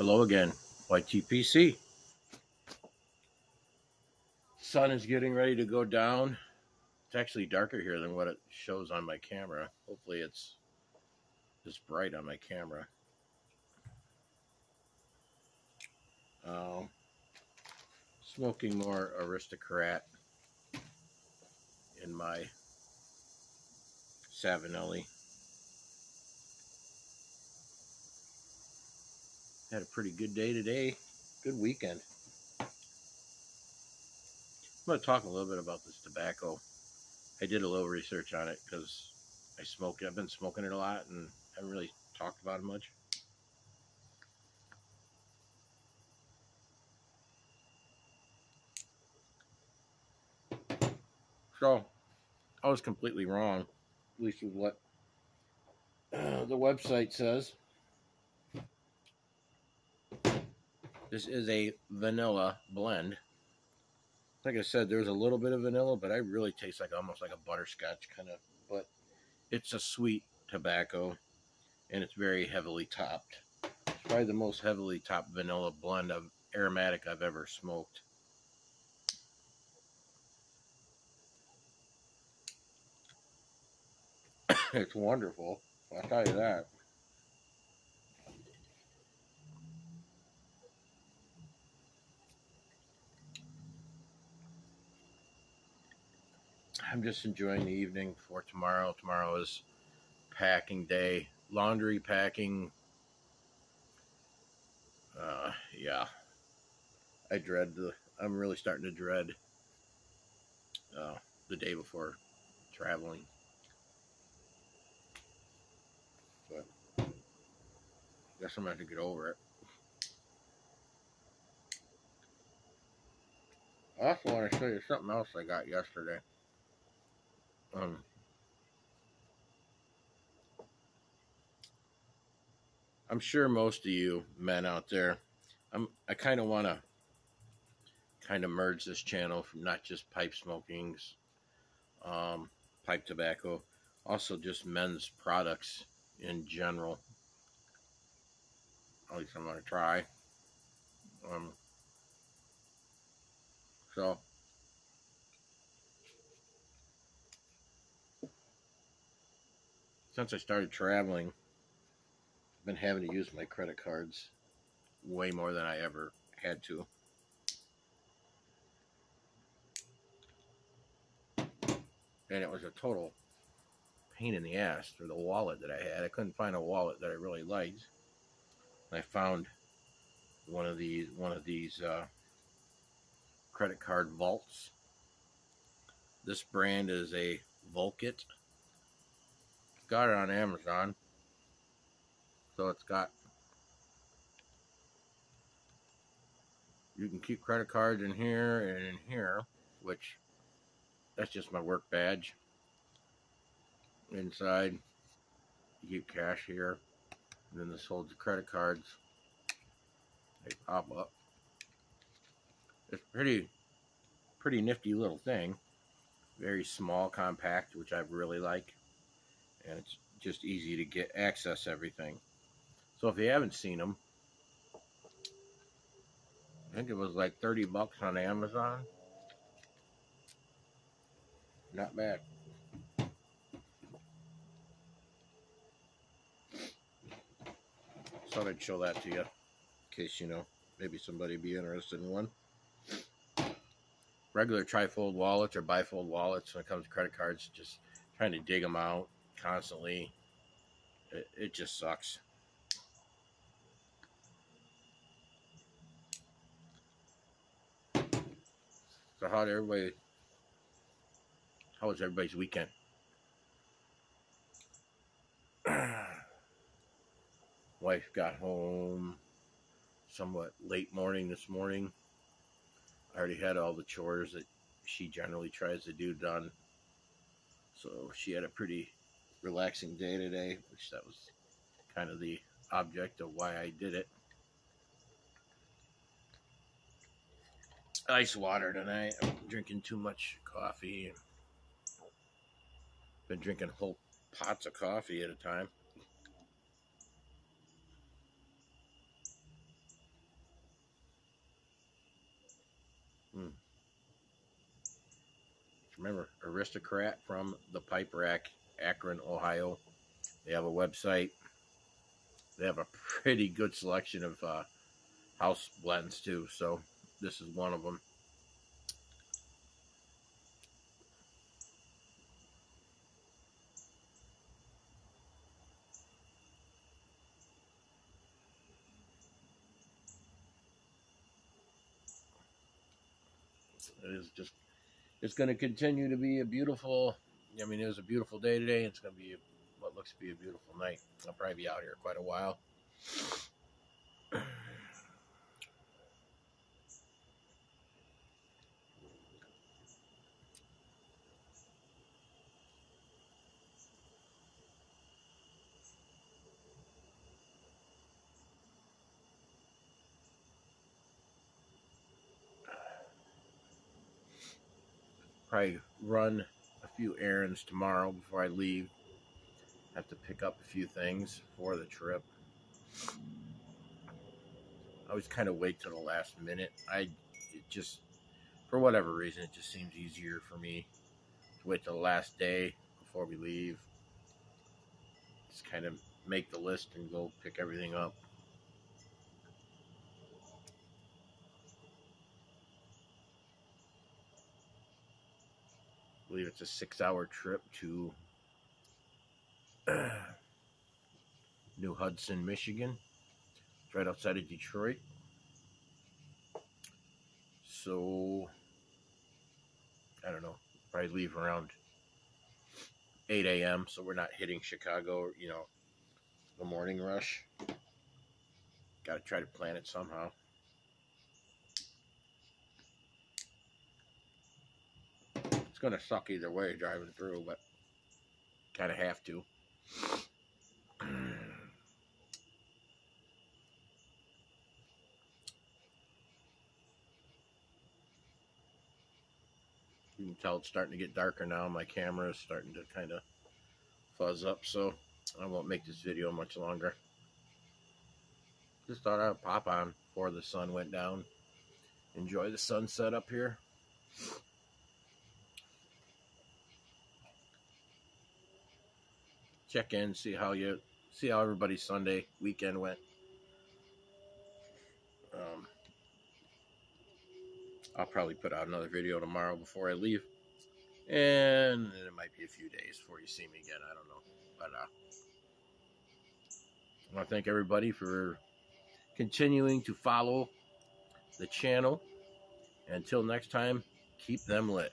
Hello again, YTPC. Sun is getting ready to go down. It's actually darker here than what it shows on my camera. Hopefully it's just bright on my camera. Uh, smoking more aristocrat in my Savinelli. Had a pretty good day today. Good weekend. I'm going to talk a little bit about this tobacco. I did a little research on it because I smoke. I've been smoking it a lot and haven't really talked about it much. So, I was completely wrong, at least with what uh, the website says. This is a vanilla blend. Like I said, there's a little bit of vanilla, but I really taste like almost like a butterscotch kind of. But it's a sweet tobacco, and it's very heavily topped. It's probably the most heavily topped vanilla blend of aromatic I've ever smoked. it's wonderful. I'll tell you that. I'm just enjoying the evening for tomorrow. Tomorrow is packing day, laundry packing. Uh, yeah, I dread the. I'm really starting to dread uh, the day before traveling. But I guess I'm going to get over it. I also want to show you something else I got yesterday. Um, I'm sure most of you men out there, I'm I kind of want to kind of merge this channel from not just pipe smokings, um, pipe tobacco, also just men's products in general. At least I'm gonna try. Um, so since I started traveling, I've been having to use my credit cards way more than I ever had to. And it was a total pain in the ass for the wallet that I had. I couldn't find a wallet that I really liked. I found one of these one of these uh, credit card vaults. This brand is a Vulkit got it on Amazon. So it's got you can keep credit cards in here and in here, which that's just my work badge. Inside, you keep cash here. And then this holds the credit cards. They pop up. It's pretty, pretty nifty little thing. Very small, compact, which I really like and it's just easy to get access everything. So if you haven't seen them, I think it was like 30 bucks on Amazon. Not bad. Thought I'd show that to you in case, you know, maybe somebody be interested in one. Regular trifold wallets or bifold wallets when it comes to credit cards, just trying to dig them out constantly. It, it just sucks. So how did everybody how was everybody's weekend? Wife got home somewhat late morning this morning. I already had all the chores that she generally tries to do done. So she had a pretty relaxing day today, which that was kind of the object of why I did it. Ice water tonight. I'm drinking too much coffee. Been drinking whole pots of coffee at a time. Hmm. Remember, aristocrat from the pipe rack. Akron, Ohio. They have a website. They have a pretty good selection of uh, house blends too. So this is one of them. It is just, it's going to continue to be a beautiful, I mean, it was a beautiful day today. It's going to be what looks to be a beautiful night. I'll probably be out here quite a while. probably run a few errands tomorrow before I leave. Have to pick up a few things for the trip. I always kind of wait till the last minute. I it just for whatever reason it just seems easier for me to wait till the last day before we leave. Just kind of make the list and go pick everything up. Believe it's a six hour trip to New Hudson, Michigan. It's right outside of Detroit. So, I don't know, probably leave around 8 a.m. So we're not hitting Chicago, you know, the morning rush. Got to try to plan it somehow. Going to suck either way driving through, but kind of have to. You can tell it's starting to get darker now. My camera is starting to kind of fuzz up, so I won't make this video much longer. Just thought I'd pop on before the sun went down. Enjoy the sunset up here. Check in, see how you see how everybody's Sunday weekend went. Um, I'll probably put out another video tomorrow before I leave, and it might be a few days before you see me again. I don't know, but uh, I want to thank everybody for continuing to follow the channel. Until next time, keep them lit.